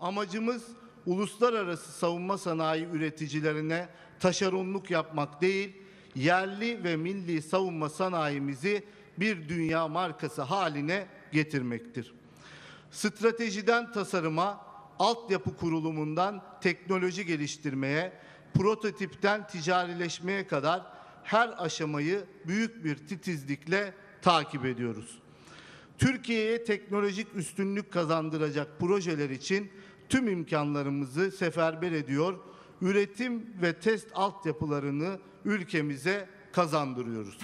Amacımız uluslararası savunma sanayi üreticilerine taşeronluk yapmak değil, yerli ve milli savunma sanayimizi bir dünya markası haline getirmektir. Stratejiden tasarıma, altyapı kurulumundan teknoloji geliştirmeye, prototipten ticarileşmeye kadar her aşamayı büyük bir titizlikle takip ediyoruz. Türkiye'ye teknolojik üstünlük kazandıracak projeler için tüm imkanlarımızı seferber ediyor, üretim ve test altyapılarını ülkemize kazandırıyoruz.